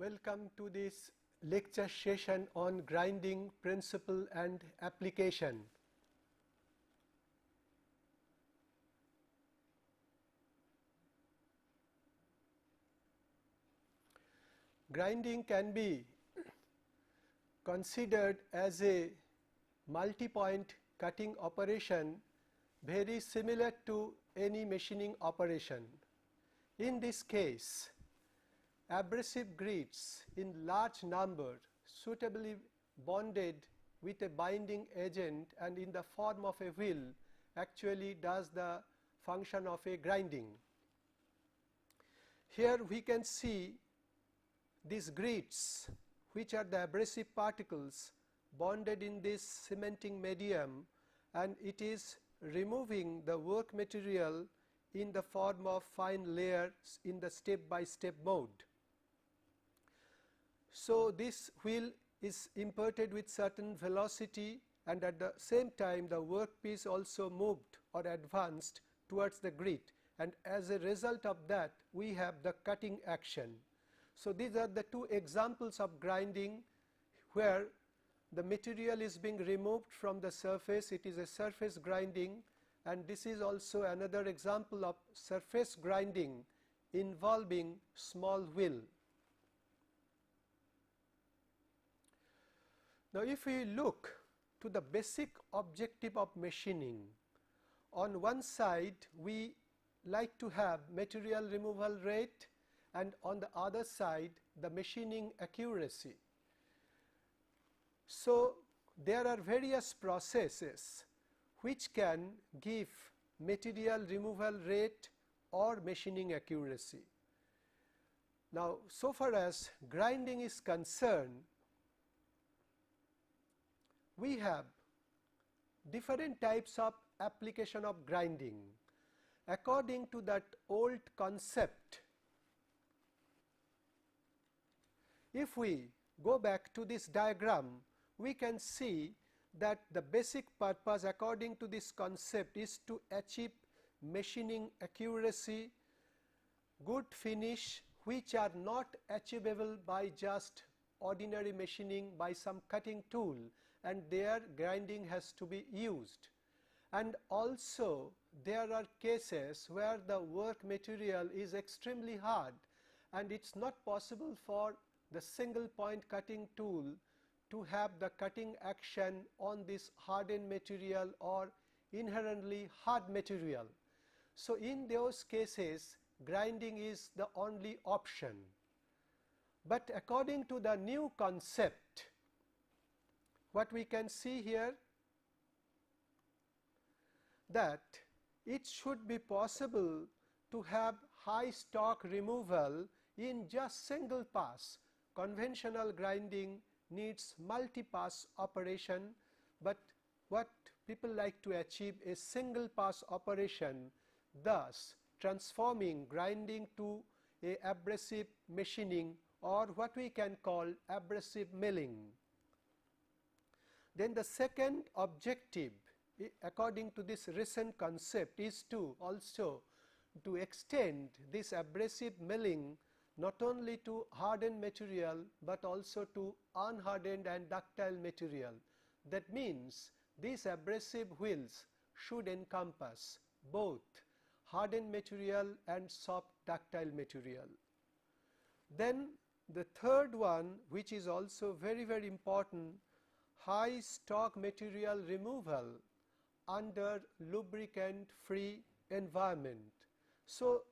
Welcome to this lecture session on grinding principle and application. Grinding can be considered as a multi-point cutting operation very similar to any machining operation. In this case, abrasive grits in large number suitably bonded with a binding agent and in the form of a wheel actually does the function of a grinding. Here we can see these grits which are the abrasive particles bonded in this cementing medium and it is removing the work material in the form of fine layers in the step by step mode. So, this wheel is imparted with certain velocity and at the same time the workpiece also moved or advanced towards the grit and as a result of that we have the cutting action. So, these are the two examples of grinding where the material is being removed from the surface, it is a surface grinding and this is also another example of surface grinding involving small wheel. Now, if we look to the basic objective of machining, on one side we like to have material removal rate and on the other side the machining accuracy. So, there are various processes which can give material removal rate or machining accuracy. Now, so far as grinding is concerned, we have different types of application of grinding. According to that old concept, if we go back to this diagram, we can see that the basic purpose according to this concept is to achieve machining accuracy, good finish which are not achievable by just ordinary machining by some cutting tool and their grinding has to be used. And also there are cases where the work material is extremely hard and it is not possible for the single point cutting tool to have the cutting action on this hardened material or inherently hard material. So, in those cases grinding is the only option. But according to the new concept what we can see here that it should be possible to have high stock removal in just single pass. Conventional grinding needs multi-pass operation, but what people like to achieve is single pass operation thus transforming grinding to a abrasive machining or what we can call abrasive milling. Then the second objective according to this recent concept is to also to extend this abrasive milling not only to hardened material, but also to unhardened and ductile material. That means, these abrasive wheels should encompass both hardened material and soft ductile material. Then the third one which is also very very important high stock material removal under lubricant free environment. So,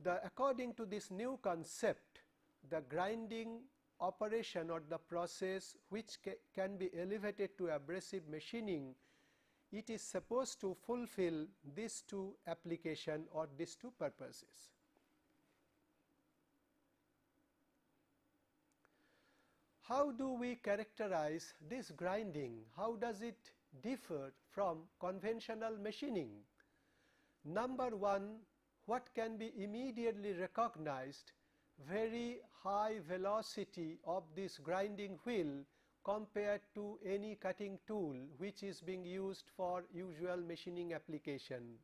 the according to this new concept the grinding operation or the process which ca can be elevated to abrasive machining it is supposed to fulfill these two application or these two purposes. How do we characterize this grinding? How does it differ from conventional machining? Number one, what can be immediately recognized very high velocity of this grinding wheel compared to any cutting tool which is being used for usual machining application.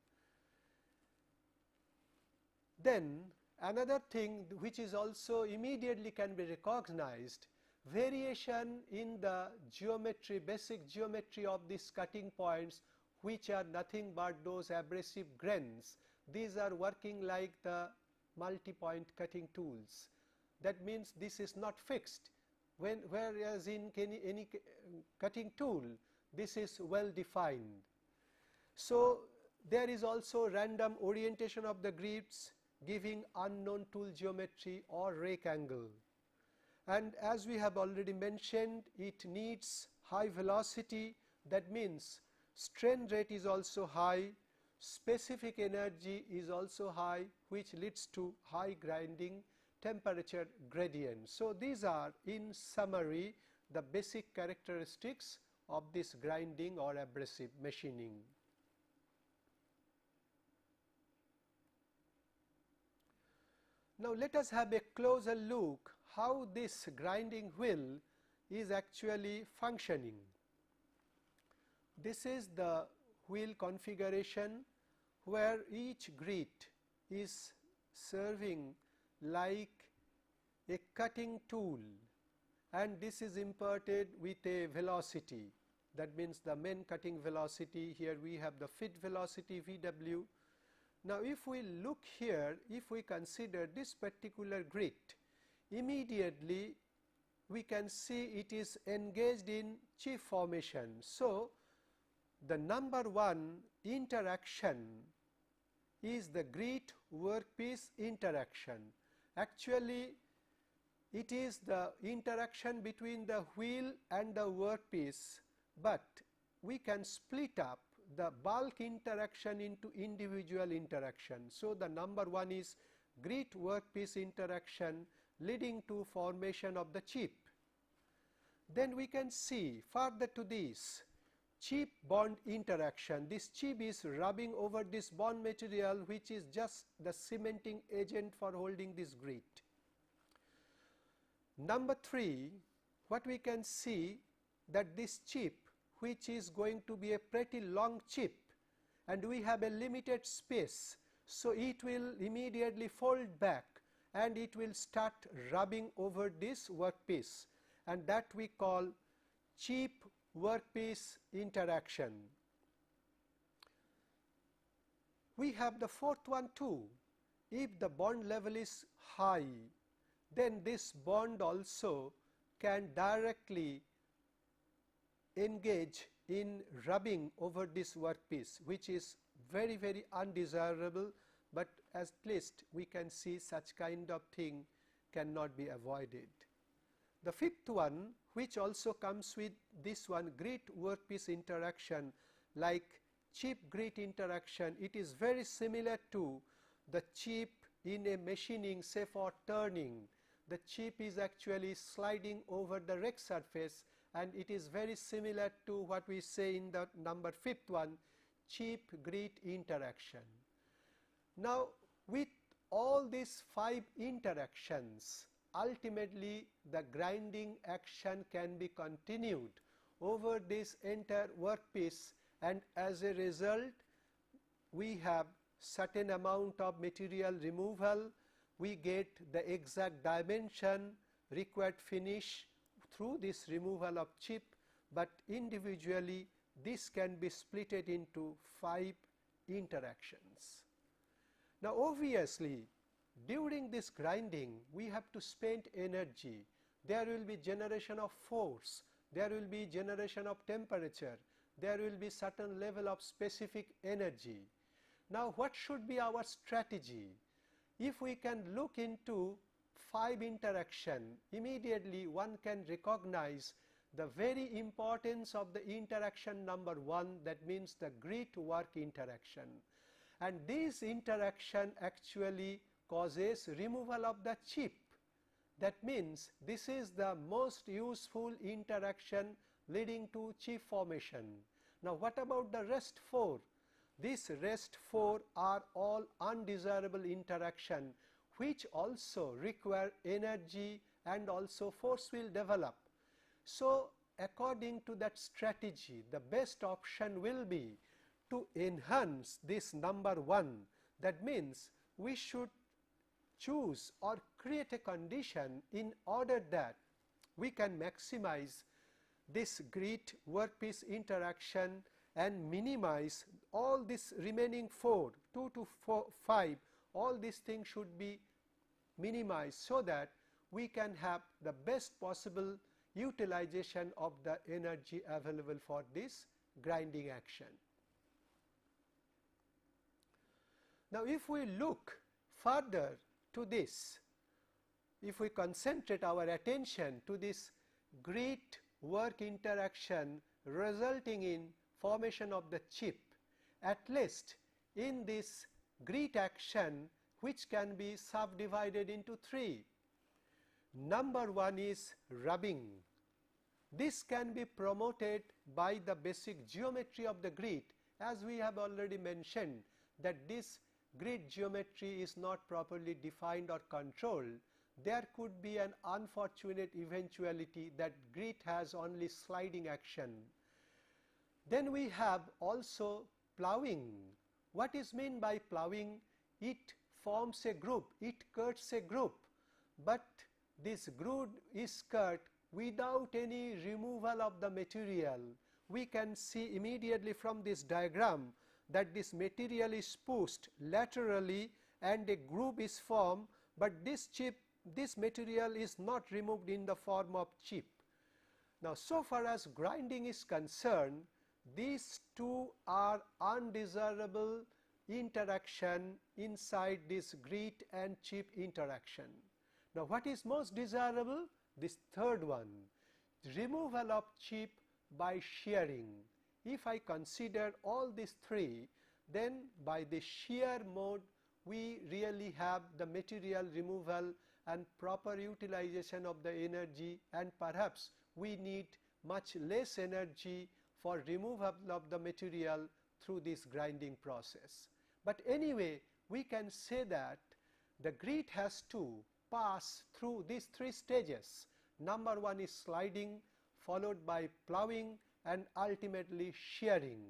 Then Another thing which is also immediately can be recognized variation in the geometry basic geometry of these cutting points which are nothing but those abrasive grains. These are working like the multi-point cutting tools. That means this is not fixed when whereas in any, any cutting tool this is well defined. So, there is also random orientation of the grits giving unknown tool geometry or rake angle. And as we have already mentioned it needs high velocity that means strain rate is also high, specific energy is also high which leads to high grinding temperature gradient. So, these are in summary the basic characteristics of this grinding or abrasive machining. Now, let us have a closer look how this grinding wheel is actually functioning. This is the wheel configuration where each grit is serving like a cutting tool and this is imparted with a velocity that means the main cutting velocity here we have the feed velocity Vw. Now, if we look here if we consider this particular grit immediately we can see it is engaged in chip formation. So, the number one interaction is the grit workpiece interaction. Actually, it is the interaction between the wheel and the workpiece, but we can split up the bulk interaction into individual interaction. So, the number one is grit workpiece interaction leading to formation of the chip. Then we can see further to this chip bond interaction. This chip is rubbing over this bond material which is just the cementing agent for holding this grit. Number 3, what we can see that this chip which is going to be a pretty long chip and we have a limited space. So, it will immediately fold back and it will start rubbing over this workpiece and that we call chip workpiece interaction. We have the fourth one too. If the bond level is high, then this bond also can directly engage in rubbing over this workpiece which is very very undesirable, at least we can see such kind of thing cannot be avoided. The fifth one which also comes with this one grit workpiece interaction like chip grit interaction it is very similar to the chip in a machining say for turning the chip is actually sliding over the rake surface and it is very similar to what we say in the number fifth one chip grit interaction. Now, with all these five interactions ultimately the grinding action can be continued over this entire workpiece. And as a result we have certain amount of material removal, we get the exact dimension required finish through this removal of chip, but individually this can be splitted into 5 interactions. Now, obviously, during this grinding we have to spend energy, there will be generation of force, there will be generation of temperature, there will be certain level of specific energy. Now, what should be our strategy? If we can look into 5 interaction, immediately one can recognize the very importance of the interaction number 1 that means the grit work interaction. And this interaction actually causes removal of the chip. That means, this is the most useful interaction leading to chip formation. Now, what about the rest 4? These rest 4 are all undesirable interaction which also require energy and also force will develop. So, according to that strategy the best option will be to enhance this number 1 that means we should choose or create a condition in order that we can maximize this grit workpiece interaction and minimize all this remaining 4, 2 to 4, 5, all these things should be minimized so that we can have the best possible utilization of the energy available for this grinding action. Now, if we look further to this, if we concentrate our attention to this grit work interaction resulting in formation of the chip, at least in this grit action which can be subdivided into three. Number one is rubbing. This can be promoted by the basic geometry of the grit as we have already mentioned that this grit geometry is not properly defined or controlled there could be an unfortunate eventuality that grit has only sliding action. Then we have also ploughing. What is meant by ploughing? It forms a groove, it cuts a groove, but this groove is cut without any removal of the material. We can see immediately from this diagram that this material is pushed laterally and a groove is formed, but this chip this material is not removed in the form of chip. Now, so far as grinding is concerned, these two are undesirable interaction inside this grit and chip interaction. Now, what is most desirable? This third one, removal of chip by shearing. If I consider all these three, then by the shear mode, we really have the material removal and proper utilization of the energy and perhaps we need much less energy for removal of the material through this grinding process. But anyway, we can say that the grit has to pass through these three stages. Number one is sliding, followed by ploughing and ultimately shearing.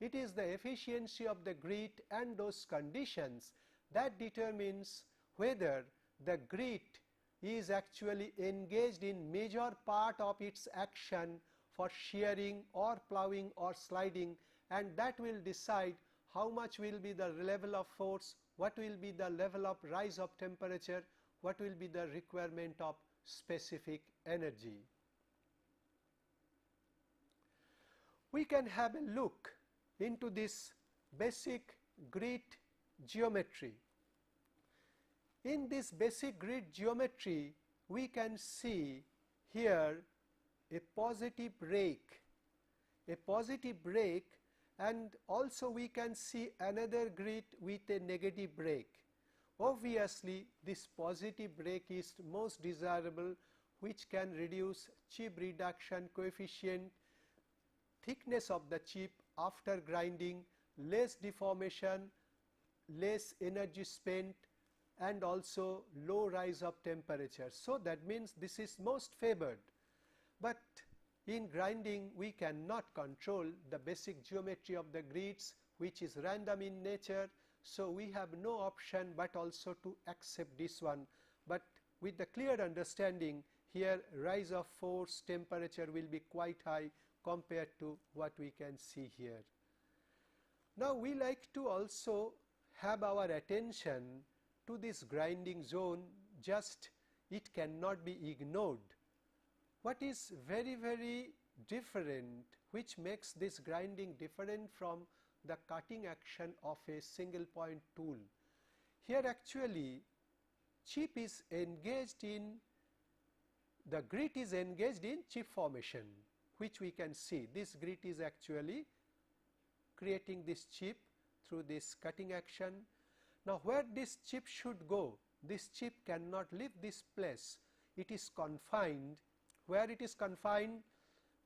It is the efficiency of the grit and those conditions that determines whether the grit is actually engaged in major part of its action for shearing or ploughing or sliding and that will decide how much will be the level of force, what will be the level of rise of temperature, what will be the requirement of specific energy. We can have a look into this basic grit geometry. In this basic grit geometry, we can see here a positive rake, a positive rake and also we can see another grit with a negative rake. Obviously, this positive rake is most desirable which can reduce chip reduction coefficient, thickness of the chip after grinding, less deformation, less energy spent and also low rise of temperature. So, that means this is most favored, but in grinding we cannot control the basic geometry of the grits which is random in nature. So, we have no option, but also to accept this one, but with the clear understanding here rise of force temperature will be quite high compared to what we can see here. Now, we like to also have our attention to this grinding zone just it cannot be ignored. What is very very different which makes this grinding different from the cutting action of a single point tool. Here actually chip is engaged in the grit is engaged in chip formation which we can see this grit is actually creating this chip through this cutting action now, where this chip should go? This chip cannot leave this place. It is confined. Where it is confined?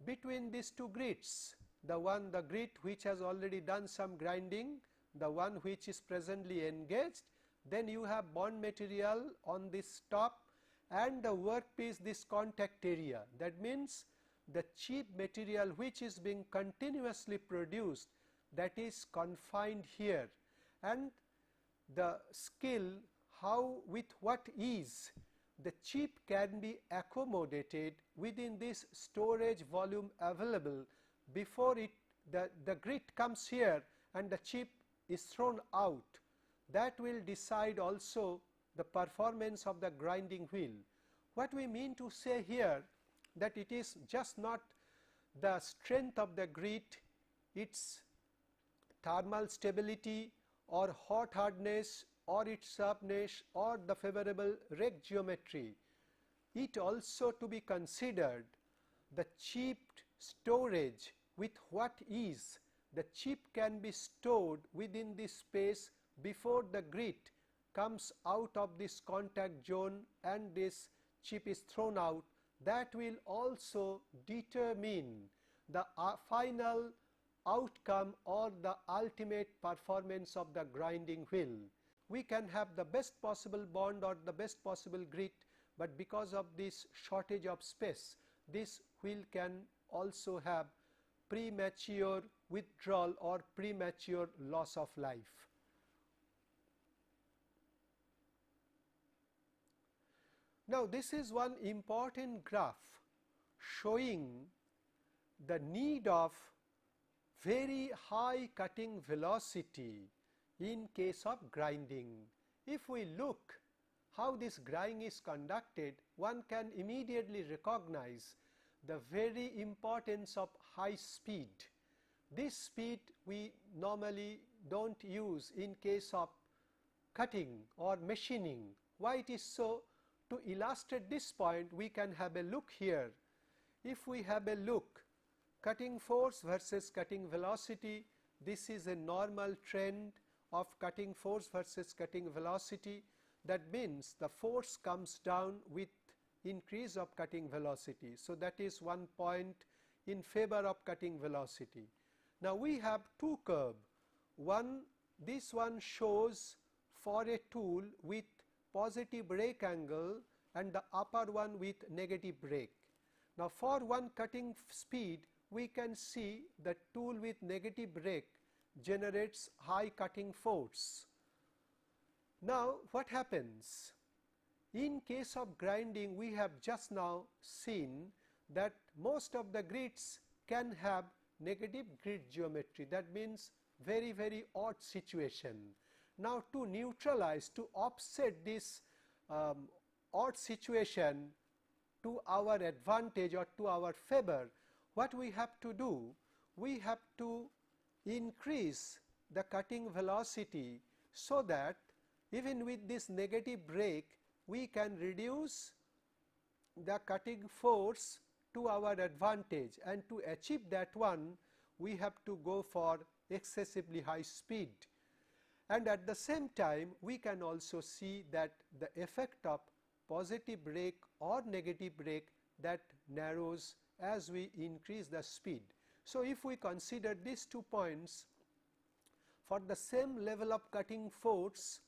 Between these two grits. The one the grit which has already done some grinding, the one which is presently engaged, then you have bond material on this top and the work workpiece this contact area. That means, the chip material which is being continuously produced that is confined here and the skill how with what ease the chip can be accommodated within this storage volume available before it the, the grit comes here and the chip is thrown out that will decide also the performance of the grinding wheel. What we mean to say here that it is just not the strength of the grit, its thermal stability or hot hardness or its sharpness or the favorable rake geometry. It also to be considered the chip storage with what is the chip can be stored within this space before the grit comes out of this contact zone and this chip is thrown out that will also determine the uh, final outcome or the ultimate performance of the grinding wheel. We can have the best possible bond or the best possible grit, but because of this shortage of space, this wheel can also have premature withdrawal or premature loss of life. Now, this is one important graph showing the need of very high cutting velocity in case of grinding. If we look how this grinding is conducted, one can immediately recognize the very importance of high speed. This speed we normally do not use in case of cutting or machining. Why it is so? To illustrate this point, we can have a look here. If we have a look, cutting force versus cutting velocity, this is a normal trend of cutting force versus cutting velocity. That means the force comes down with increase of cutting velocity. So, that is one point in favor of cutting velocity. Now, we have two curve, one this one shows for a tool with positive rake angle and the upper one with negative rake. Now, for one cutting speed we can see the tool with negative rake generates high cutting force. Now, what happens? In case of grinding we have just now seen that most of the grits can have negative grit geometry that means very very odd situation. Now, to neutralize to offset this um, odd situation to our advantage or to our favor, what we have to do? We have to increase the cutting velocity so that even with this negative rake, we can reduce the cutting force to our advantage and to achieve that one we have to go for excessively high speed and at the same time we can also see that the effect of positive rake or negative rake that narrows as we increase the speed. So, if we consider these two points for the same level of cutting force,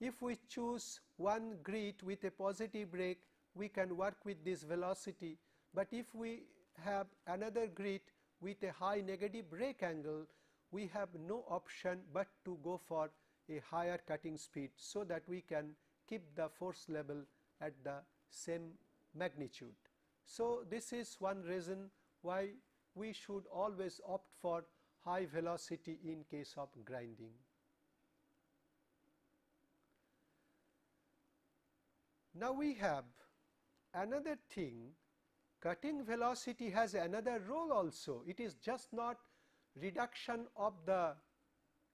if we choose one grit with a positive rake, we can work with this velocity, but if we have another grit with a high negative rake angle, we have no option but to go for a higher cutting speed. So, that we can keep the force level at the same magnitude. So, this is one reason why we should always opt for high velocity in case of grinding. Now, we have another thing cutting velocity has another role also. It is just not reduction of the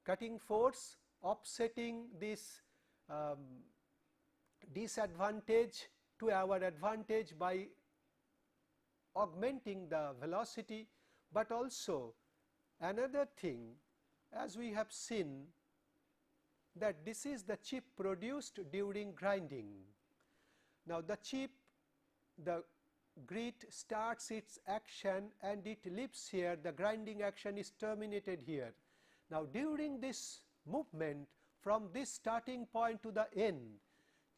cutting force offsetting this um, disadvantage to our advantage by augmenting the velocity, but also another thing as we have seen that this is the chip produced during grinding. Now, the chip the grit starts its action and it leaves here the grinding action is terminated here. Now, during this movement from this starting point to the end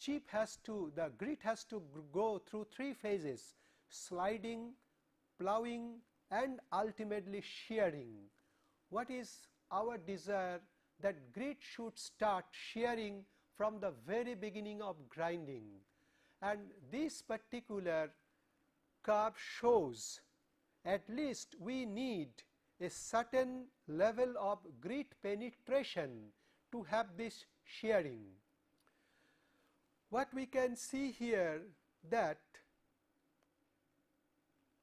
chip has to the grit has to go through three phases sliding, plowing and ultimately shearing. What is our desire that grit should start shearing from the very beginning of grinding and this particular curve shows at least we need a certain level of grit penetration to have this shearing. What we can see here that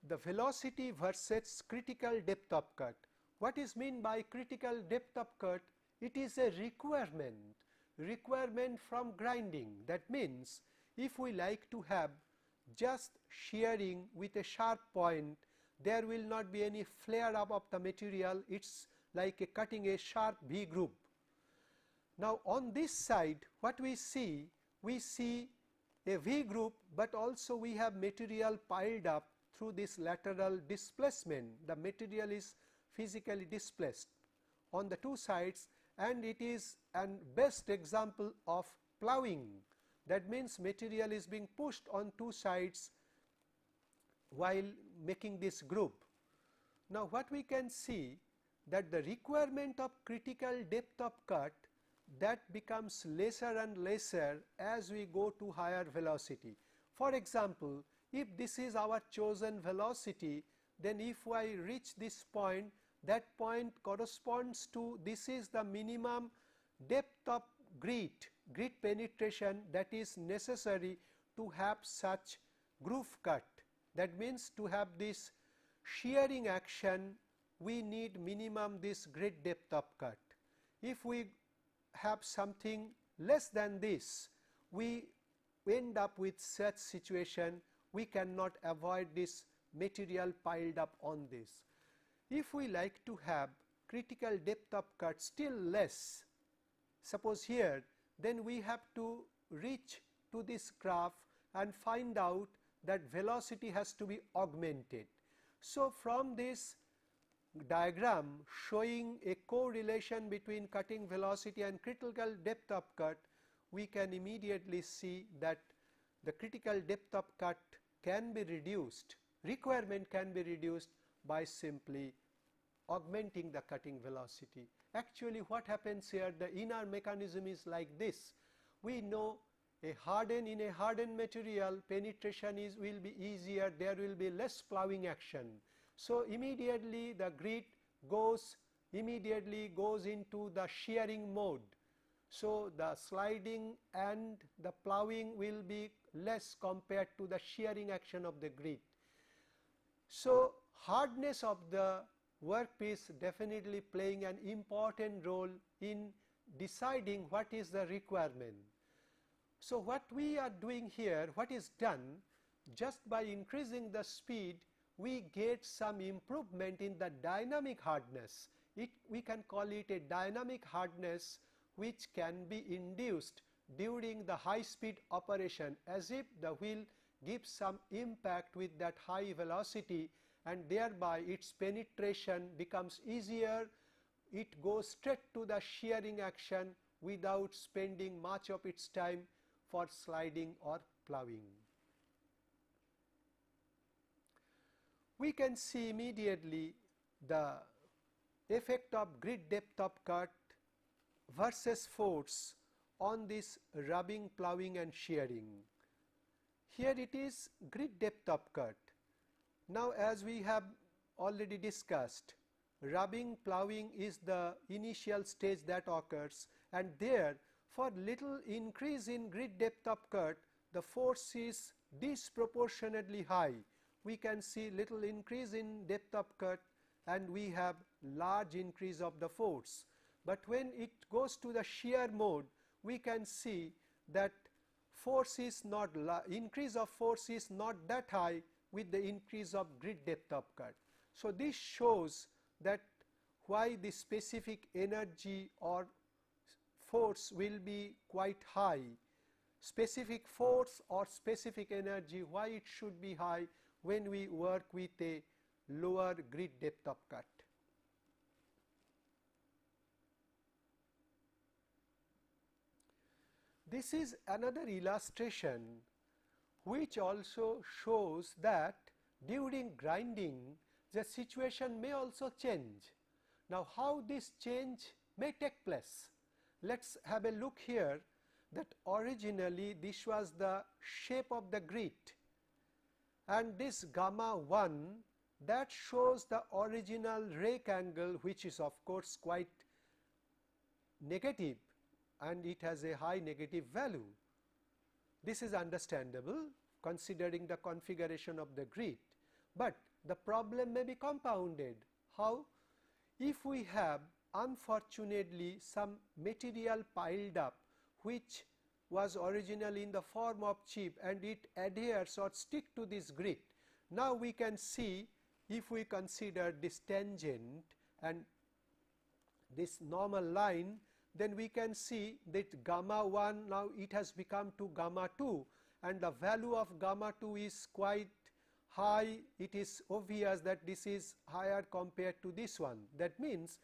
the velocity versus critical depth of cut. What is mean by critical depth of cut? It is a requirement, requirement from grinding. That means, if we like to have just shearing with a sharp point, there will not be any flare up of the material, it is like a cutting a sharp V groove. Now, on this side what we see? We see a V groove, but also we have material piled up through this lateral displacement. The material is physically displaced on the two sides and it is an best example of ploughing. That means, material is being pushed on two sides while making this groove. Now, what we can see that the requirement of critical depth of cut that becomes lesser and lesser as we go to higher velocity. For example, if this is our chosen velocity, then if I reach this point, that point corresponds to this is the minimum depth of grit, grit penetration that is necessary to have such groove cut. That means, to have this shearing action, we need minimum this grit depth of cut. If we have something less than this, we end up with such situation we cannot avoid this material piled up on this. If we like to have critical depth of cut still less, suppose here, then we have to reach to this graph and find out that velocity has to be augmented. So, from this diagram showing a correlation between cutting velocity and critical depth of cut, we can immediately see that the critical depth of cut can be reduced, requirement can be reduced by simply augmenting the cutting velocity. Actually what happens here the inner mechanism is like this. We know a hardened in a hardened material penetration is will be easier there will be less ploughing action. So, immediately the grit goes immediately goes into the shearing mode. So, the sliding and the ploughing will be less compared to the shearing action of the grit. So, hardness of the workpiece definitely playing an important role in deciding what is the requirement. So, what we are doing here, what is done just by increasing the speed, we get some improvement in the dynamic hardness. It, we can call it a dynamic hardness which can be induced during the high speed operation as if the wheel gives some impact with that high velocity and thereby its penetration becomes easier, it goes straight to the shearing action without spending much of its time for sliding or ploughing. We can see immediately the effect of grit depth of cut versus force on this rubbing, ploughing and shearing. Here it is grit depth of cut. Now, as we have already discussed, rubbing, ploughing is the initial stage that occurs and there for little increase in grit depth of cut, the force is disproportionately high. We can see little increase in depth of cut and we have large increase of the force. But when it goes to the shear mode, we can see that force is not increase of force is not that high with the increase of grit depth of cut. So, this shows that why the specific energy or force will be quite high. Specific force or specific energy why it should be high when we work with a lower grit depth of cut. This is another illustration which also shows that during grinding the situation may also change. Now, how this change may take place? Let us have a look here that originally this was the shape of the grit and this gamma 1 that shows the original rake angle which is of course quite negative and it has a high negative value. This is understandable considering the configuration of the grit, but the problem may be compounded. How? If we have unfortunately some material piled up which was originally in the form of chip and it adheres or stick to this grit. Now, we can see if we consider this tangent and this normal line then we can see that gamma 1 now it has become to gamma 2 and the value of gamma 2 is quite high it is obvious that this is higher compared to this one that means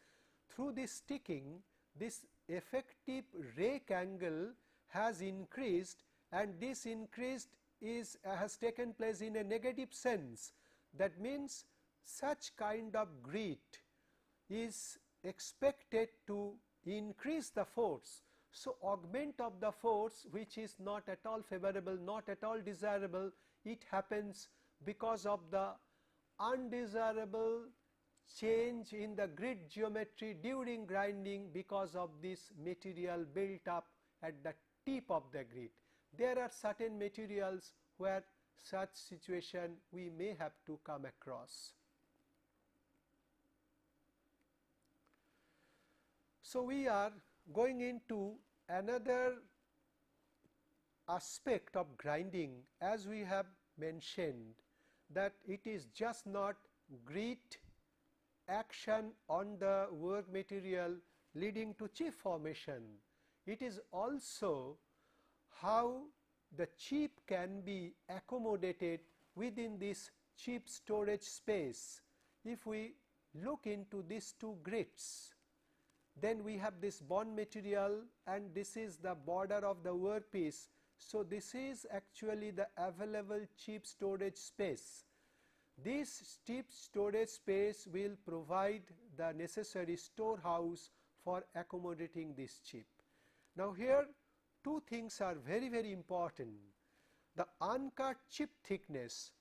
through this sticking this effective rake angle has increased and this increased is has taken place in a negative sense. That means, such kind of grit is expected to increase the force. So, augment of the force which is not at all favorable, not at all desirable, it happens because of the undesirable change in the grit geometry during grinding because of this material built up at the tip of the grit. There are certain materials where such situation we may have to come across. So, we are going into another aspect of grinding as we have mentioned that it is just not grit action on the work material leading to chip formation. It is also how the chip can be accommodated within this chip storage space. If we look into these two grits, then we have this bond material and this is the border of the workpiece. So, this is actually the available chip storage space. This chip storage space will provide the necessary storehouse for accommodating this chip. Now, here two things are very very important. The uncut chip thickness,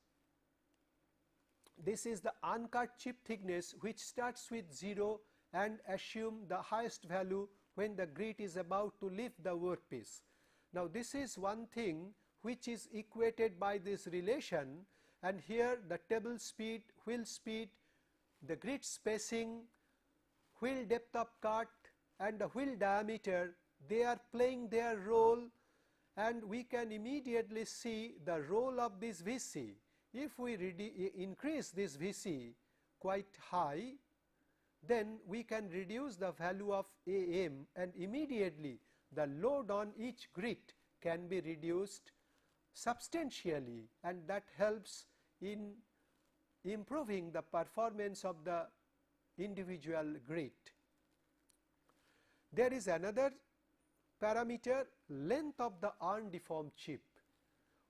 this is the uncut chip thickness which starts with 0 and assume the highest value when the grit is about to lift the workpiece. Now, this is one thing which is equated by this relation and here the table speed, wheel speed, the grit spacing, wheel depth of cut and the wheel diameter they are playing their role and we can immediately see the role of this VC. If we increase this VC quite high, then we can reduce the value of AM and immediately the load on each grit can be reduced substantially and that helps in improving the performance of the individual grit. There is another parameter length of the undeformed chip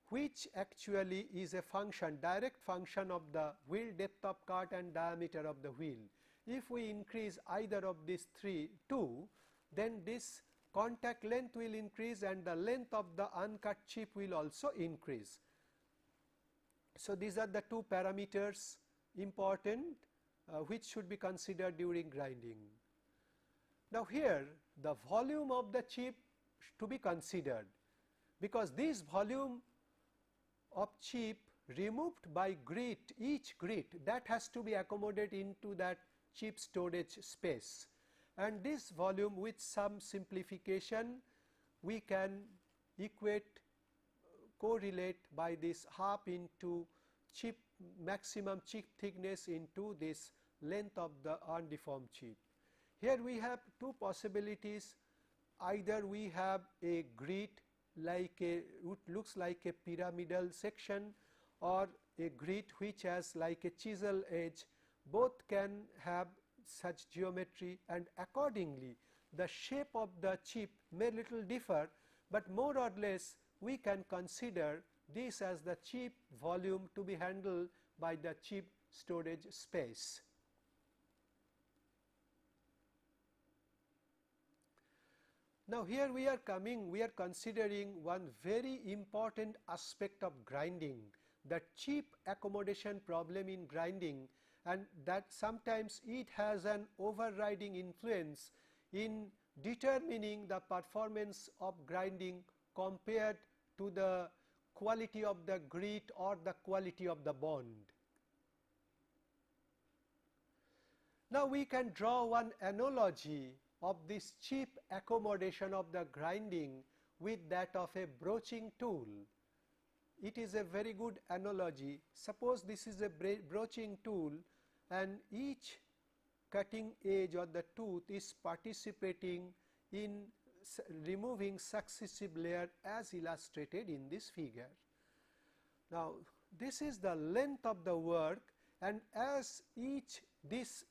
which actually is a function direct function of the wheel depth of cut and diameter of the wheel. If we increase either of these three two then this contact length will increase and the length of the uncut chip will also increase. So, these are the two parameters important uh, which should be considered during grinding. Now, here the volume of the chip to be considered because this volume of chip removed by grit each grit that has to be accommodated into that chip storage space and this volume with some simplification we can equate correlate by this half into chip maximum chip thickness into this length of the undeformed chip. Here we have two possibilities either we have a grit like a it looks like a pyramidal section or a grit which has like a chisel edge both can have such geometry and accordingly the shape of the chip may little differ, but more or less we can consider this as the chip volume to be handled by the chip storage space. Now, here we are coming, we are considering one very important aspect of grinding, the chip accommodation problem in grinding and that sometimes it has an overriding influence in determining the performance of grinding compared to the quality of the grit or the quality of the bond. Now, we can draw one analogy of this chip accommodation of the grinding with that of a broaching tool. It is a very good analogy. Suppose this is a broaching tool and each cutting edge or the tooth is participating in removing successive layer as illustrated in this figure. Now, this is the length of the work and as each this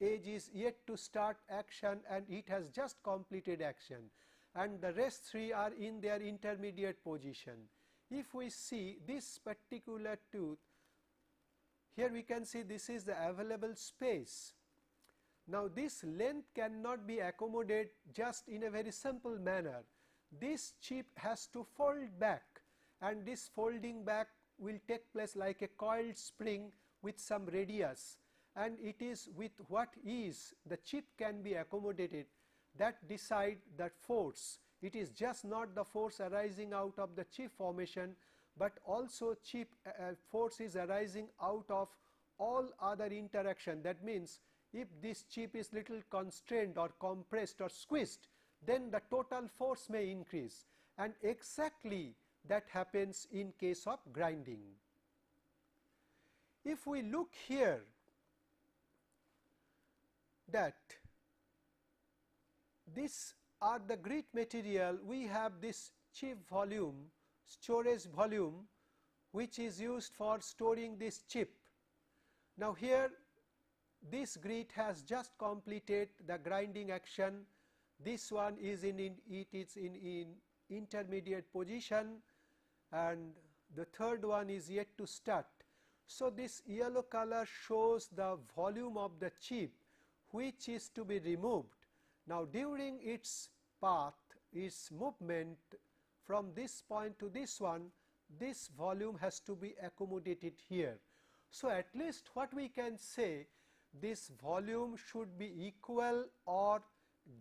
edge is yet to start action and it has just completed action and the rest three are in their intermediate position. If we see this particular tooth, here we can see this is the available space. Now, this length cannot be accommodated just in a very simple manner. This chip has to fold back and this folding back will take place like a coiled spring with some radius and it is with what ease the chip can be accommodated that decide that force. It is just not the force arising out of the chip formation, but also chip uh, uh, force is arising out of all other interaction. That means, if this chip is little constrained or compressed or squeezed, then the total force may increase and exactly that happens in case of grinding. If we look here that this are the grit material we have this chip volume storage volume which is used for storing this chip. Now, here this grit has just completed the grinding action this one is in, in it is in, in intermediate position and the third one is yet to start. So, this yellow color shows the volume of the chip which is to be removed. Now, during its path, its movement from this point to this one, this volume has to be accommodated here. So, at least what we can say this volume should be equal or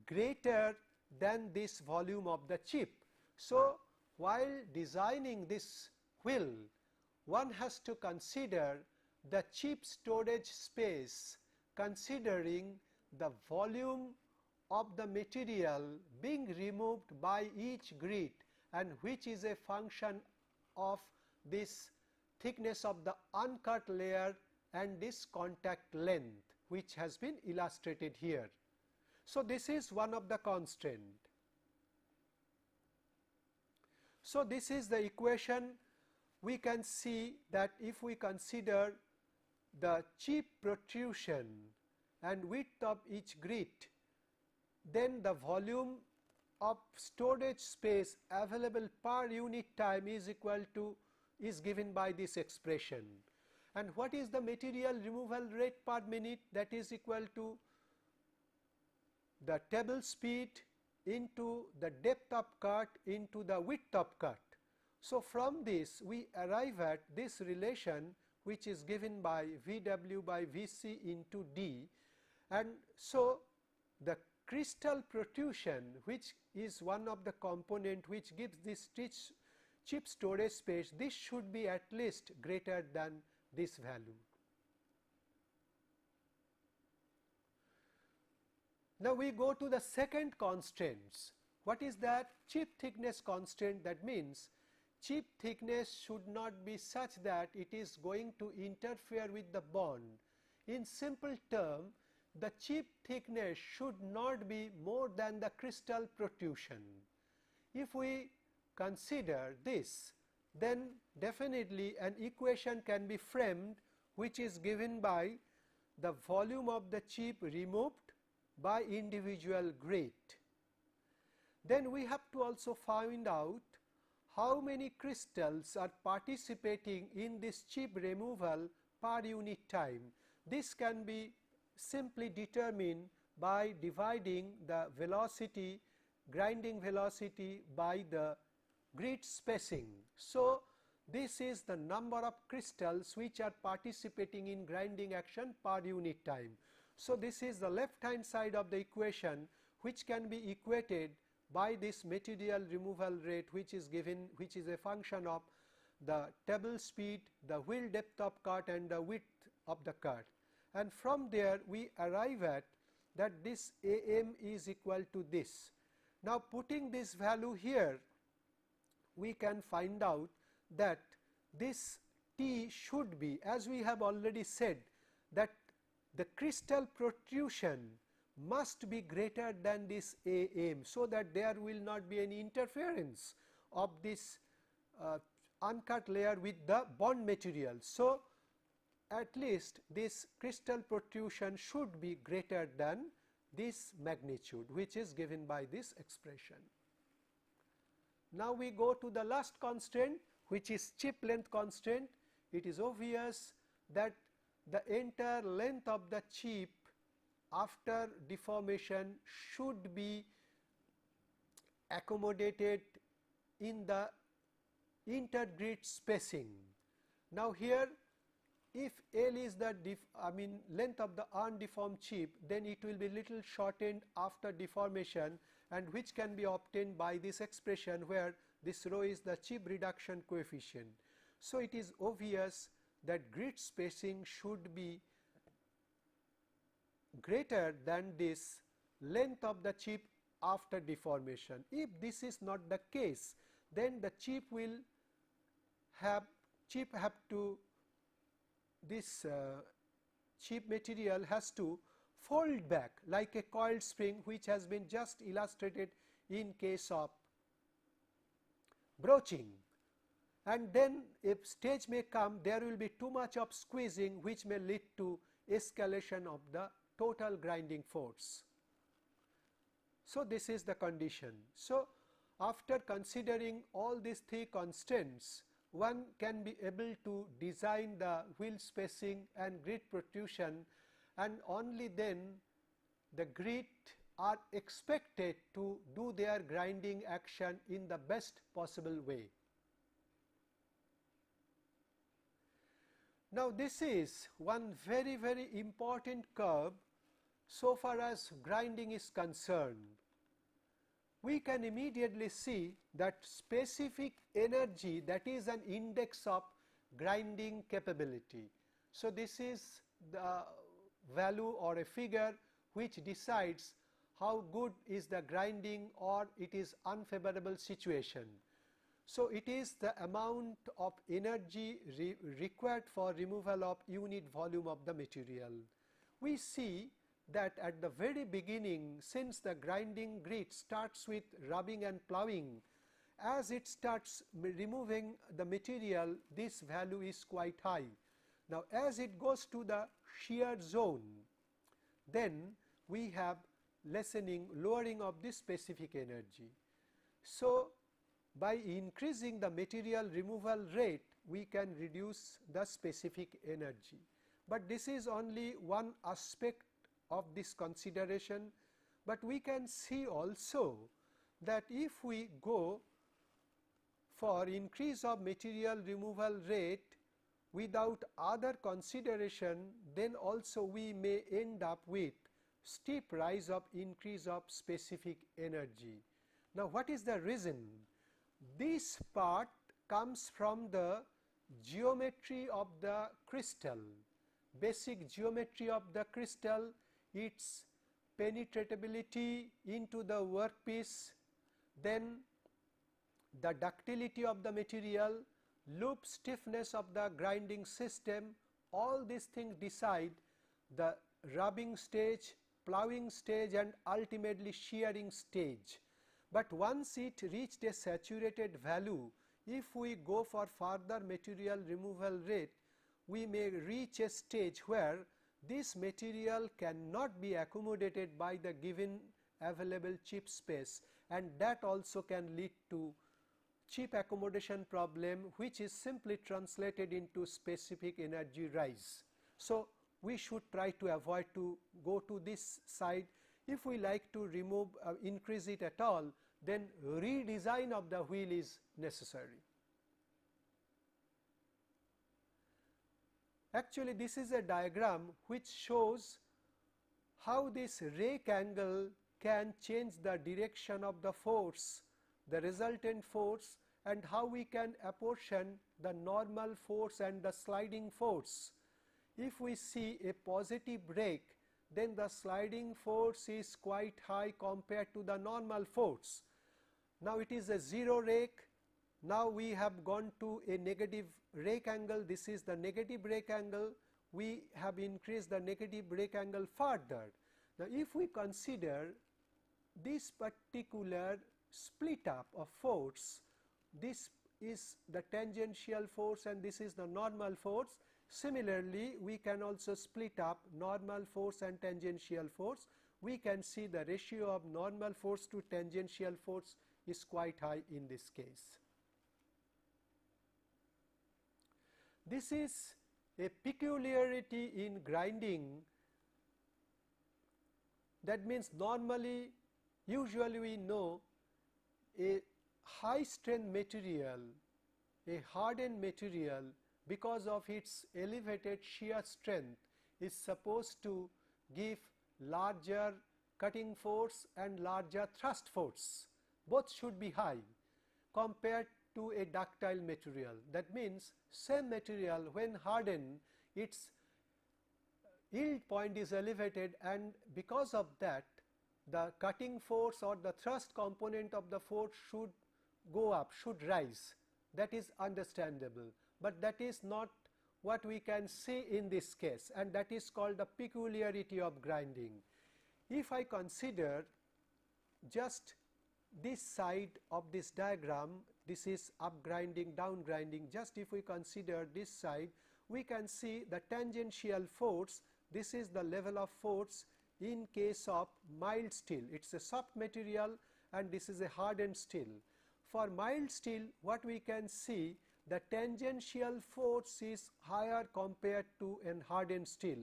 greater than this volume of the chip. So, while designing this wheel, one has to consider the chip storage space considering the volume of the material being removed by each grit and which is a function of this thickness of the uncut layer and this contact length which has been illustrated here. So, this is one of the constraint. So, this is the equation we can see that if we consider the chip protrusion and width of each grit, then the volume of storage space available per unit time is equal to is given by this expression. And what is the material removal rate per minute that is equal to the table speed into the depth of cut into the width of cut. So, from this we arrive at this relation which is given by V w by V c into d and so the crystal protrusion which is one of the component which gives this chip storage space this should be at least greater than this value. Now, we go to the second constraints. What is that? Chip thickness constraint that means chip thickness should not be such that it is going to interfere with the bond. In simple term, the chip thickness should not be more than the crystal protrusion. If we consider this, then definitely an equation can be framed which is given by the volume of the chip removed by individual grit. Then we have to also find out how many crystals are participating in this chip removal per unit time. This can be simply determine by dividing the velocity grinding velocity by the grit spacing. So, this is the number of crystals which are participating in grinding action per unit time. So, this is the left hand side of the equation which can be equated by this material removal rate which is given which is a function of the table speed, the wheel depth of cut and the width of the cut. And from there we arrive at that this AM is equal to this. Now, putting this value here we can find out that this T should be as we have already said that the crystal protrusion must be greater than this AM. So, that there will not be any interference of this uh, uncut layer with the bond material. So, at least this crystal protrusion should be greater than this magnitude which is given by this expression. Now, we go to the last constraint which is chip length constraint. It is obvious that the entire length of the chip after deformation should be accommodated in the intergrit spacing. Now, here if L is the I mean length of the undeformed chip then it will be little shortened after deformation and which can be obtained by this expression where this rho is the chip reduction coefficient. So, it is obvious that grit spacing should be greater than this length of the chip after deformation. If this is not the case, then the chip will have chip have to this uh, chip material has to fold back like a coiled spring which has been just illustrated in case of broaching and then if stage may come there will be too much of squeezing which may lead to escalation of the total grinding force. So, this is the condition. So, after considering all these three constants one can be able to design the wheel spacing and grit protrusion and only then the grit are expected to do their grinding action in the best possible way. Now, this is one very very important curve so far as grinding is concerned. We can immediately see that specific energy that is an index of grinding capability. So, this is the value or a figure which decides how good is the grinding or it is unfavorable situation. So, it is the amount of energy re required for removal of unit volume of the material. We see that at the very beginning since the grinding grit starts with rubbing and ploughing, as it starts removing the material this value is quite high. Now, as it goes to the shear zone, then we have lessening lowering of this specific energy. So, by increasing the material removal rate we can reduce the specific energy, but this is only one aspect of this consideration, but we can see also that if we go for increase of material removal rate without other consideration then also we may end up with steep rise of increase of specific energy. Now, what is the reason? This part comes from the geometry of the crystal, basic geometry of the crystal, its penetratability into the workpiece, then the ductility of the material, loop stiffness of the grinding system, all these things decide the rubbing stage, ploughing stage and ultimately shearing stage. But once it reached a saturated value, if we go for further material removal rate, we may reach a stage where this material cannot be accommodated by the given available chip space and that also can lead to chip accommodation problem which is simply translated into specific energy rise. So, we should try to avoid to go to this side If we like to remove uh, increase it at all then redesign of the wheel is necessary. Actually this is a diagram which shows how this rake angle can change the direction of the force, the resultant force and how we can apportion the normal force and the sliding force. If we see a positive rake, then the sliding force is quite high compared to the normal force. Now, it is a 0 rake, now we have gone to a negative rake angle, this is the negative rake angle, we have increased the negative rake angle further. Now, if we consider this particular split up of force, this is the tangential force and this is the normal force. Similarly, we can also split up normal force and tangential force. We can see the ratio of normal force to tangential force is quite high in this case. This is a peculiarity in grinding that means normally usually we know a high strength material, a hardened material because of its elevated shear strength is supposed to give larger cutting force and larger thrust force. Both should be high compared to a ductile material. That means, same material when hardened its yield point is elevated and because of that the cutting force or the thrust component of the force should go up, should rise that is understandable, but that is not what we can see in this case and that is called the peculiarity of grinding. If I consider just this side of this diagram, this is up grinding, down grinding, just if we consider this side, we can see the tangential force, this is the level of force in case of mild steel. It is a soft material and this is a hardened steel. For mild steel what we can see the tangential force is higher compared to an hardened steel,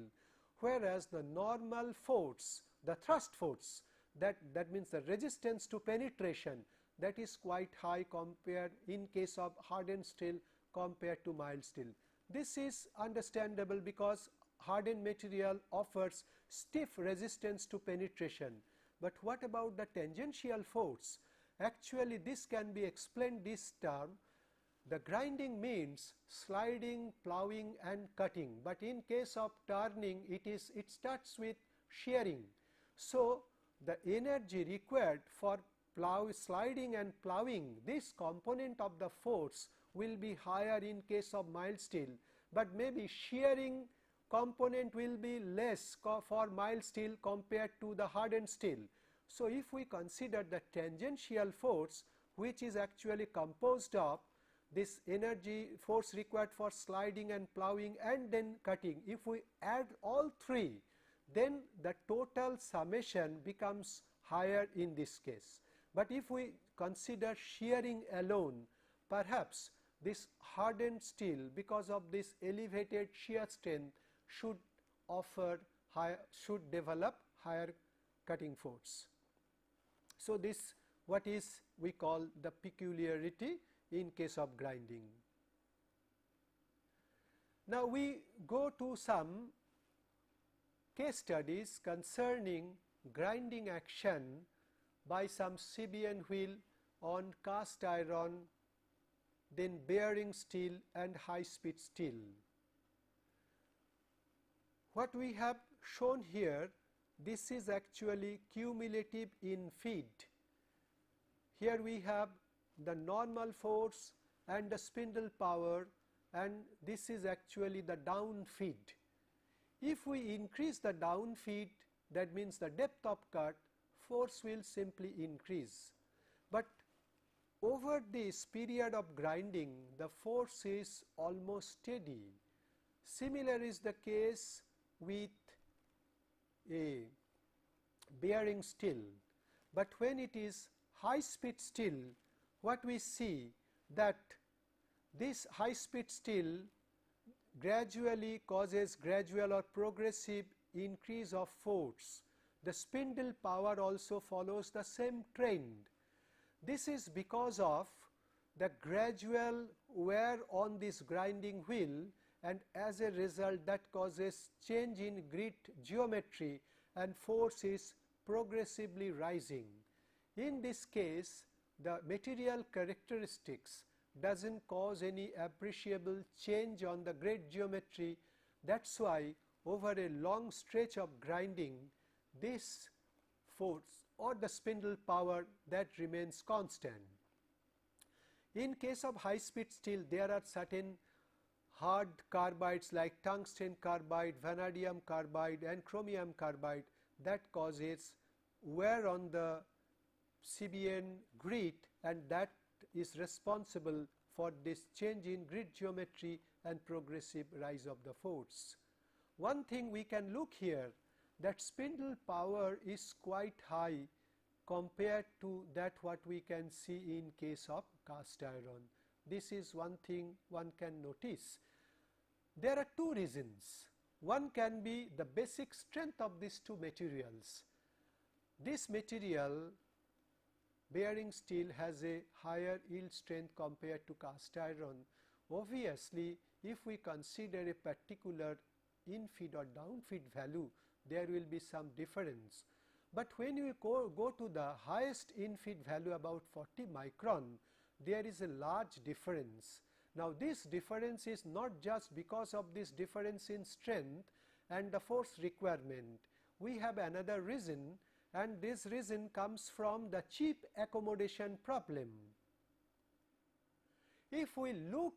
whereas the normal force, the thrust force that, that means the resistance to penetration that is quite high compared in case of hardened steel compared to mild steel. This is understandable because hardened material offers stiff resistance to penetration, but what about the tangential force? Actually this can be explained this term the grinding means sliding, ploughing and cutting, but in case of turning it is it starts with shearing. So, the energy required for plow sliding and ploughing this component of the force will be higher in case of mild steel, but maybe shearing component will be less for mild steel compared to the hardened steel. So, if we consider the tangential force which is actually composed of this energy force required for sliding and ploughing and then cutting, if we add all three then the total summation becomes higher in this case. But if we consider shearing alone perhaps this hardened steel because of this elevated shear strength should offer higher should develop higher cutting force. So, this what is we call the peculiarity in case of grinding. Now, we go to some case studies concerning grinding action by some CBN wheel on cast iron, then bearing steel and high speed steel. What we have shown here, this is actually cumulative in feed. Here we have the normal force and the spindle power and this is actually the down feed. If we increase the down feed that means the depth of cut force will simply increase, but over this period of grinding the force is almost steady. Similar is the case with a bearing steel, but when it is high speed steel what we see that this high speed steel gradually causes gradual or progressive increase of force. The spindle power also follows the same trend. This is because of the gradual wear on this grinding wheel and as a result that causes change in grit geometry and force is progressively rising. In this case, the material characteristics does not cause any appreciable change on the grit geometry. That is why over a long stretch of grinding, this force or the spindle power that remains constant. In case of high speed steel, there are certain hard carbides like tungsten carbide, vanadium carbide and chromium carbide that causes wear on the CBN grit and that is responsible for this change in grit geometry and progressive rise of the force. One thing we can look here that spindle power is quite high compared to that what we can see in case of cast iron. This is one thing one can notice. There are two reasons. One can be the basic strength of these two materials. This material bearing steel has a higher yield strength compared to cast iron. Obviously, if we consider a particular in feed or down feed value, there will be some difference. But when you go, go to the highest in feed value about 40 micron, there is a large difference. Now, this difference is not just because of this difference in strength and the force requirement. We have another reason and this reason comes from the chip accommodation problem. If we look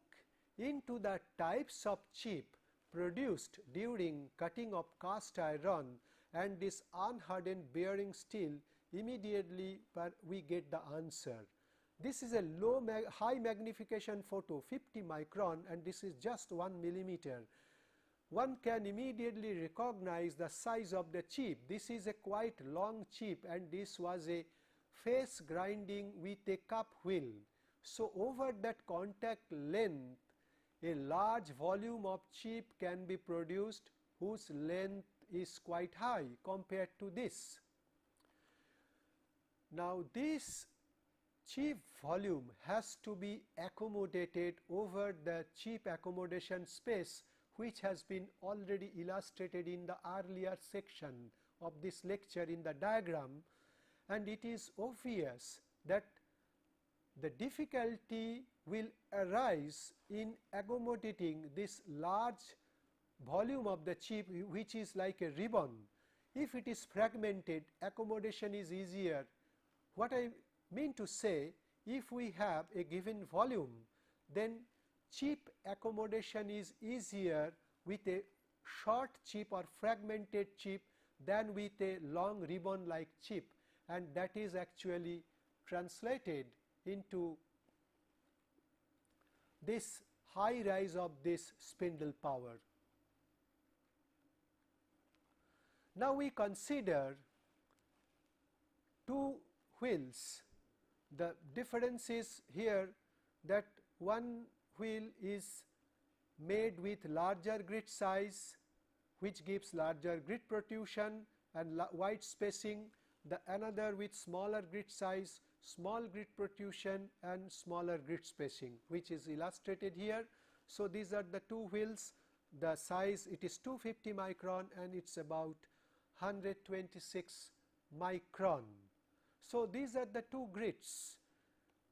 into the types of chip produced during cutting of cast iron and this unhardened bearing steel, immediately we get the answer. This is a low mag high magnification photo 50 micron and this is just 1 millimeter. One can immediately recognize the size of the chip. This is a quite long chip and this was a face grinding with a cup wheel. So, over that contact length a large volume of chip can be produced whose length is quite high compared to this. Now, this chip volume has to be accommodated over the chip accommodation space which has been already illustrated in the earlier section of this lecture in the diagram and it is obvious that the difficulty will arise in accommodating this large volume of the chip which is like a ribbon. If it is fragmented accommodation is easier. What I mean to say if we have a given volume then chip accommodation is easier with a short chip or fragmented chip than with a long ribbon like chip and that is actually translated into this high rise of this spindle power. Now, we consider two wheels. The difference is here that one wheel is made with larger grit size which gives larger grit protrusion and wide spacing, the another with smaller grit size small grit protrusion and smaller grit spacing which is illustrated here. So, these are the two wheels the size it is 250 micron and it is about 126 micron. So, these are the two grits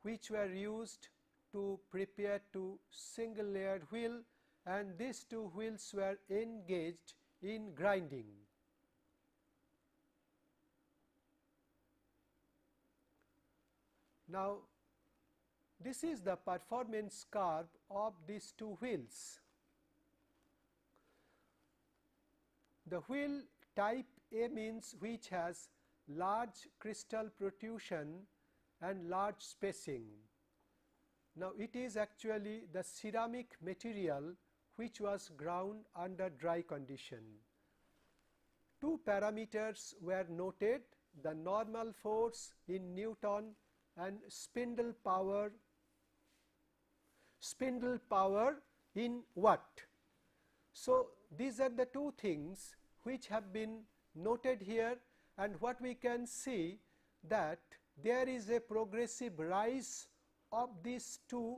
which were used to prepare to single layered wheel and these two wheels were engaged in grinding. Now, this is the performance curve of these two wheels. The wheel type A means which has large crystal protrusion and large spacing. Now, it is actually the ceramic material which was ground under dry condition. Two parameters were noted the normal force in Newton and spindle power spindle power in watt. So, these are the two things which have been noted here and what we can see that there is a progressive rise of these two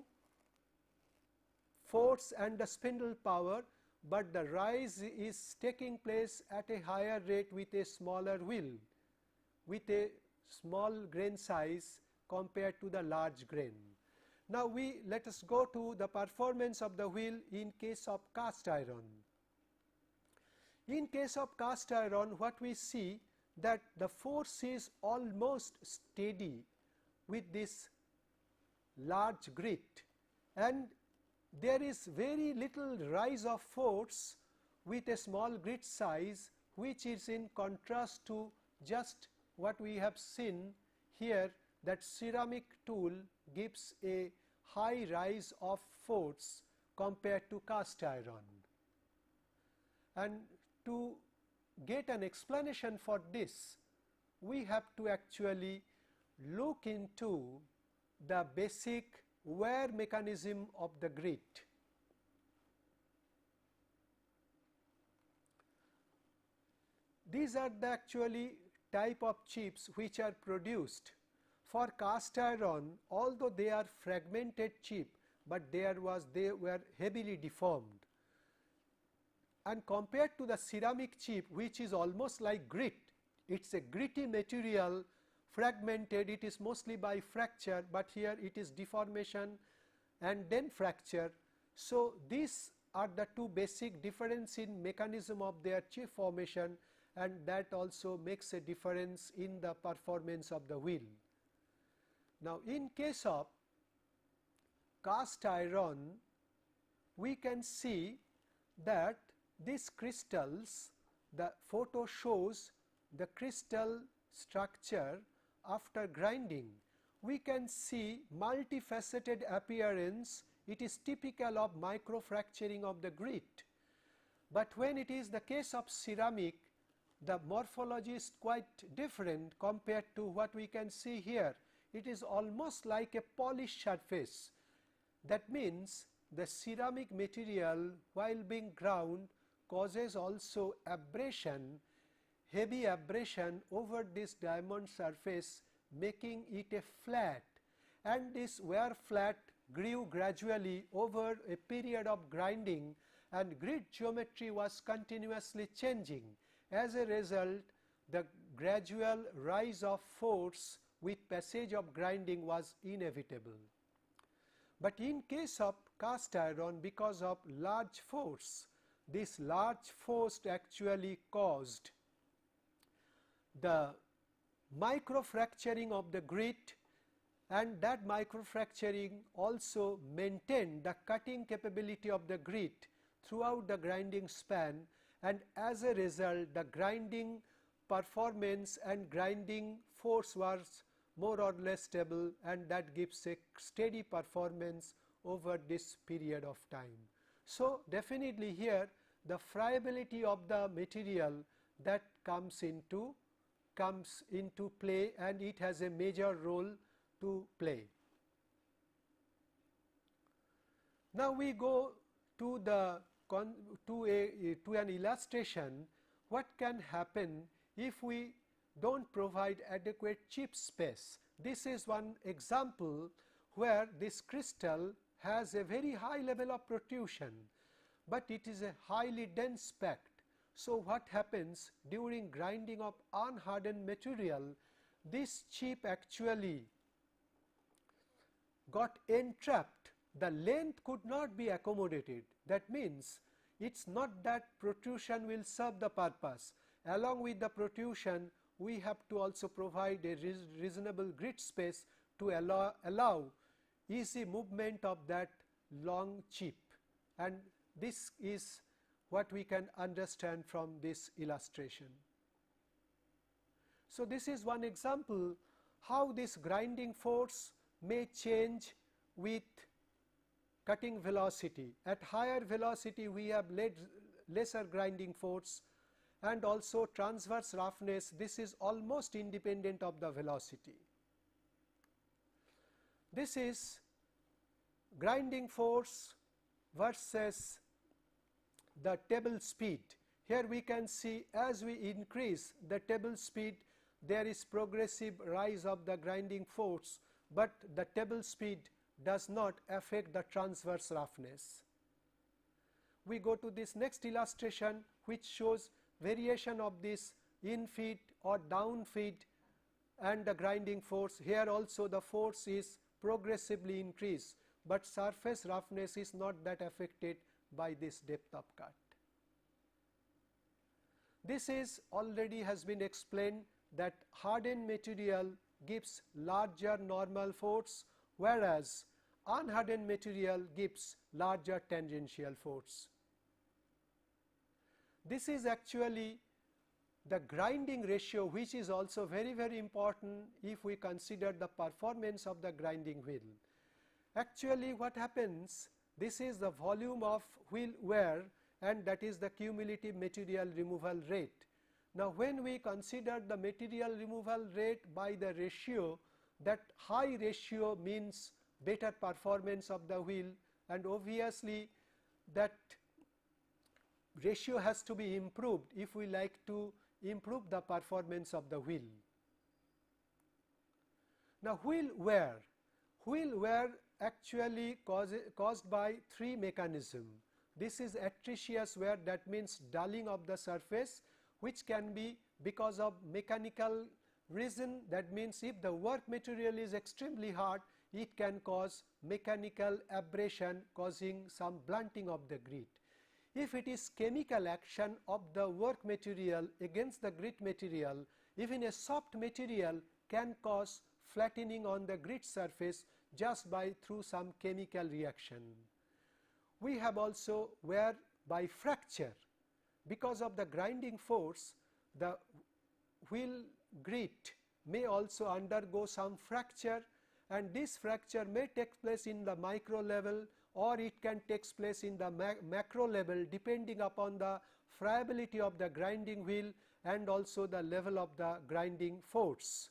force and the spindle power, but the rise is taking place at a higher rate with a smaller wheel with a small grain size compared to the large grain. Now, we let us go to the performance of the wheel in case of cast iron. In case of cast iron what we see that the force is almost steady with this large grit and there is very little rise of force with a small grit size which is in contrast to just what we have seen here that ceramic tool gives a high rise of force compared to cast iron. And to get an explanation for this, we have to actually look into the basic wear mechanism of the grit. These are the actually type of chips which are produced for cast iron although they are fragmented chip, but there was they were heavily deformed and compared to the ceramic chip which is almost like grit, it is a gritty material fragmented it is mostly by fracture, but here it is deformation and then fracture. So, these are the two basic difference in mechanism of their chip formation and that also makes a difference in the performance of the wheel. Now, in case of cast iron, we can see that these crystals, the photo shows the crystal structure after grinding, we can see multifaceted appearance. It is typical of microfracturing of the grit. But when it is the case of ceramic, the morphology is quite different compared to what we can see here. It is almost like a polished surface. That means, the ceramic material while being ground causes also abrasion heavy abrasion over this diamond surface making it a flat and this wear flat grew gradually over a period of grinding and grit geometry was continuously changing. As a result, the gradual rise of force with passage of grinding was inevitable. But in case of cast iron because of large force, this large force actually caused the microfracturing of the grit and that microfracturing also maintained the cutting capability of the grit throughout the grinding span and as a result the grinding performance and grinding force was more or less stable and that gives a steady performance over this period of time. So, definitely here the friability of the material that comes into comes into play and it has a major role to play. Now, we go to the to a to an illustration what can happen if we do not provide adequate chip space. This is one example where this crystal has a very high level of protrusion, but it is a highly dense packed so, what happens during grinding of unhardened material, this chip actually got entrapped, the length could not be accommodated. That means, it is not that protrusion will serve the purpose. Along with the protrusion, we have to also provide a reasonable grit space to allow, allow easy movement of that long chip and this is what we can understand from this illustration. So, this is one example how this grinding force may change with cutting velocity. At higher velocity we have lesser grinding force and also transverse roughness this is almost independent of the velocity. This is grinding force versus the table speed. Here we can see as we increase the table speed there is progressive rise of the grinding force, but the table speed does not affect the transverse roughness. We go to this next illustration which shows variation of this in feed or down feed and the grinding force. Here also the force is progressively increased, but surface roughness is not that affected by this depth of cut. This is already has been explained that hardened material gives larger normal force, whereas unhardened material gives larger tangential force. This is actually the grinding ratio which is also very very important if we consider the performance of the grinding wheel. Actually what happens this is the volume of wheel wear and that is the cumulative material removal rate. Now, when we consider the material removal rate by the ratio that high ratio means better performance of the wheel and obviously that ratio has to be improved if we like to improve the performance of the wheel. Now, wheel wear, wheel wear actually cause, caused by three mechanisms. This is attritious wear that means dulling of the surface which can be because of mechanical reason that means if the work material is extremely hard it can cause mechanical abrasion causing some blunting of the grit. If it is chemical action of the work material against the grit material, even a soft material can cause flattening on the grit surface just by through some chemical reaction. We have also wear by fracture because of the grinding force the wheel grit may also undergo some fracture and this fracture may take place in the micro level or it can take place in the macro level depending upon the friability of the grinding wheel and also the level of the grinding force.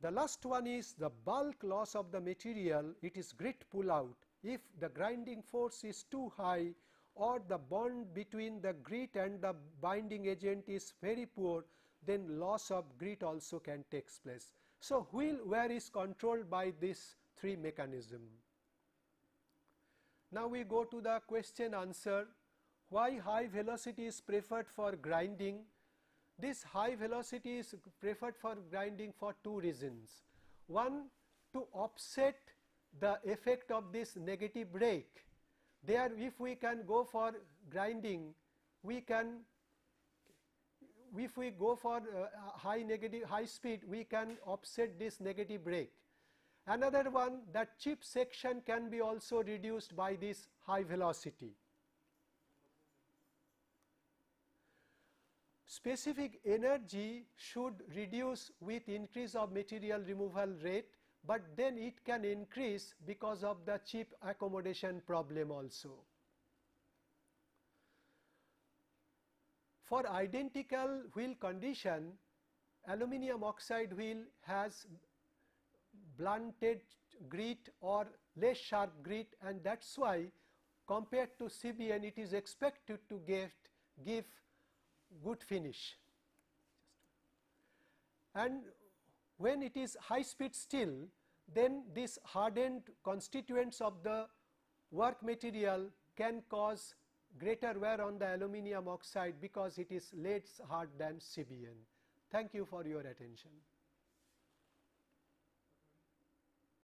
The last one is the bulk loss of the material, it is grit pull out. If the grinding force is too high or the bond between the grit and the binding agent is very poor, then loss of grit also can take place. So, wheel wear is controlled by this three mechanism. Now, we go to the question answer why high velocity is preferred for grinding. This high velocity is preferred for grinding for two reasons. One to offset the effect of this negative rake. There if we can go for grinding, we can if we go for uh, high negative high speed, we can offset this negative rake. Another one that chip section can be also reduced by this high velocity. Specific energy should reduce with increase of material removal rate, but then it can increase because of the chip accommodation problem also. For identical wheel condition, aluminum oxide wheel has blunted grit or less sharp grit and that is why compared to CBN it is expected to get give good finish. And when it is high speed steel then this hardened constituents of the work material can cause greater wear on the aluminum oxide because it is less hard than CBN. Thank you for your attention.